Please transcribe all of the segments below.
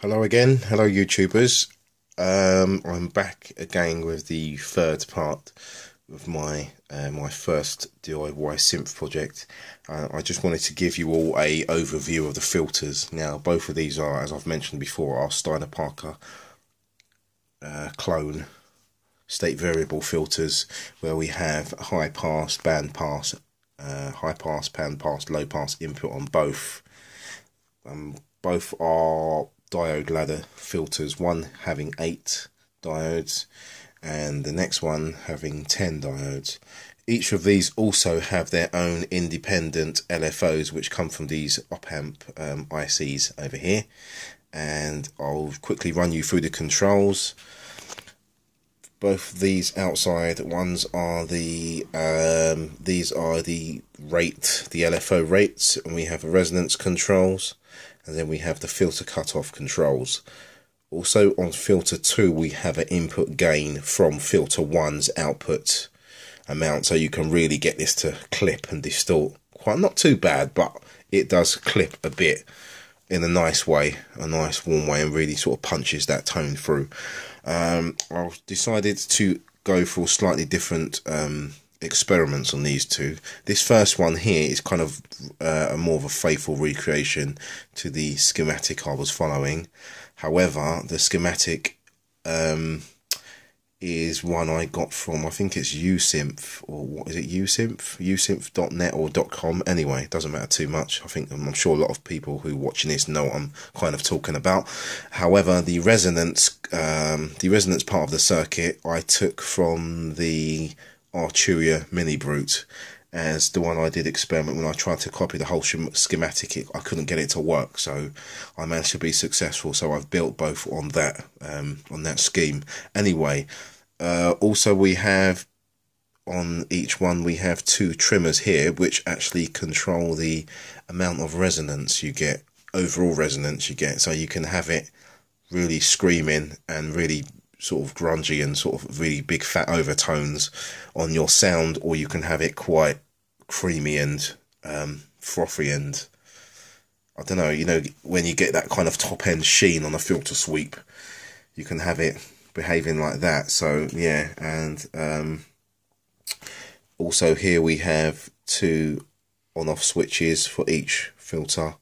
Hello again, hello YouTubers. Um, I'm back again with the third part of my uh, my first DIY synth project. Uh, I just wanted to give you all a overview of the filters. Now, both of these are, as I've mentioned before, are Steiner Parker uh, clone state variable filters, where we have high pass, band pass, uh, high pass, band pass, low pass input on both. Um, both are diode ladder filters, one having 8 diodes and the next one having 10 diodes. Each of these also have their own independent LFOs which come from these op-amp um, ICs over here and I'll quickly run you through the controls. Both these outside ones are the um, these are the rate the LFO rates and we have resonance controls and then we have the filter cutoff controls. Also on filter 2 we have an input gain from filter 1's output amount so you can really get this to clip and distort. Quite not too bad but it does clip a bit in a nice way, a nice warm way and really sort of punches that tone through. Um, I've decided to go for slightly different um, experiments on these two. This first one here is kind of uh, a more of a faithful recreation to the schematic I was following. However, the schematic um, is one I got from, I think it's yusynth, or what is it, yusynth? yusynth.net or .com. Anyway, doesn't matter too much. I think, I'm sure a lot of people who are watching this know what I'm kind of talking about. However, the resonance, um, the resonance part of the circuit I took from the Arturia MiniBrute as the one I did experiment when I tried to copy the whole schematic. It, I couldn't get it to work, so I managed to be successful. So I've built both on that um, on that scheme. Anyway, uh, also we have on each one we have two trimmers here, which actually control the amount of resonance you get, overall resonance you get. So you can have it really screaming and really sort of grungy and sort of really big fat overtones on your sound, or you can have it quite creamy and um, frothy and I don't know, you know, when you get that kind of top end sheen on a filter sweep, you can have it behaving like that. So yeah, and um, also here we have two on off switches for each filter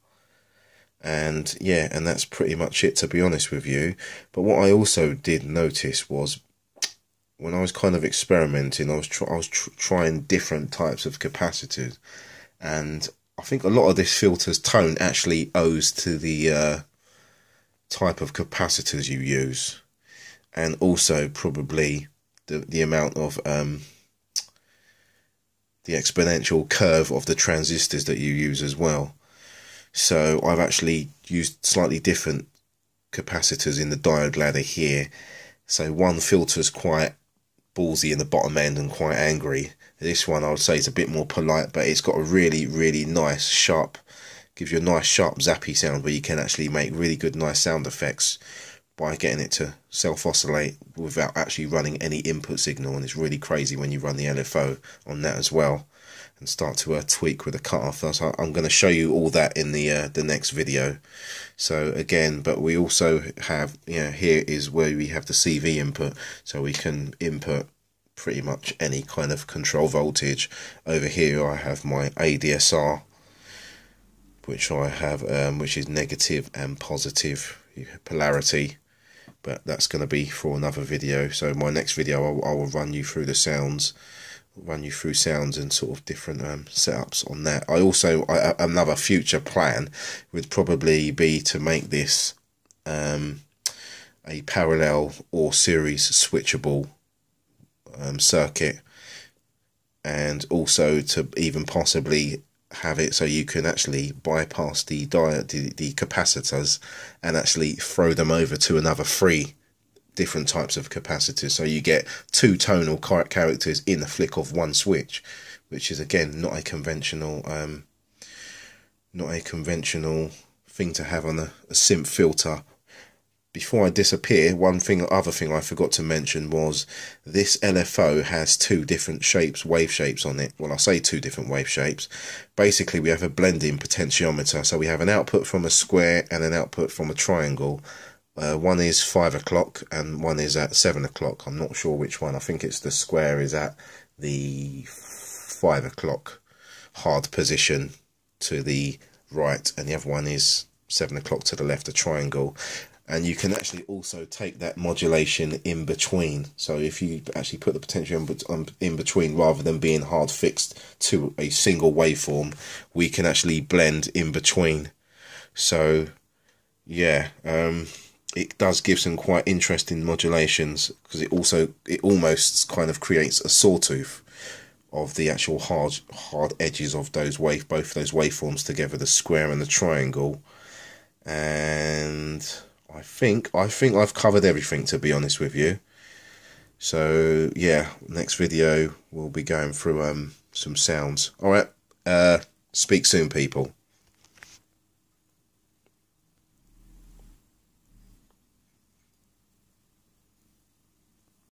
and yeah and that's pretty much it to be honest with you but what i also did notice was when i was kind of experimenting i was i was tr trying different types of capacitors. And i think a lot of this filter's tone actually owes to the uh, type of capacitors you use. And also probably the the amount of um, the exponential curve of the transistors that you use as well. So I've actually used slightly different capacitors in the diode ladder here. So one filter's quite ballsy in the bottom end and quite angry. This one I would say is a bit more polite, but it's got a really, really nice sharp, gives you a nice sharp zappy sound where you can actually make really good nice sound effects by getting it to self-oscillate without actually running any input signal and it's really crazy when you run the LFO on that as well and start to uh, tweak with the cutoff. So I'm going to show you all that in the uh, the next video. So again, but we also have, you know, here is where we have the CV input, so we can input pretty much any kind of control voltage. Over here I have my ADSR, which I have, um, which is negative and positive polarity but that's going to be for another video. So my next video, I will run you through the sounds run you through sounds and sort of different um, setups on that. I also I, another future plan would probably be to make this um, a parallel or series switchable um, circuit, and also to even possibly have it so you can actually bypass the diode the, the capacitors and actually throw them over to another free different types of capacitors. So you get two tonal characters in the flick of one switch, which is again not a conventional, um, not a conventional thing to have on a, a synth filter. Before I disappear, one thing, other thing I forgot to mention was this LFO has two different shapes, wave shapes on it. Well, I say two different wave shapes. Basically, we have a blending potentiometer. So we have an output from a square and an output from a triangle. Uh, one is five o'clock and one is at seven o'clock. I'm not sure which one. I think it's the square is at the five o'clock hard position to the right, and the other one is seven o'clock to the left, a triangle and you can actually also take that modulation in between. So if you actually put the potential in between rather than being hard fixed to a single waveform we can actually blend in between. So yeah um, it does give some quite interesting modulations because it also it almost kind of creates a sawtooth of the actual hard hard edges of those wave both those waveforms together the square and the triangle. And I think I think I've covered everything to be honest with you. So yeah, next video we'll be going through um some sounds. All right. Uh, speak soon, people.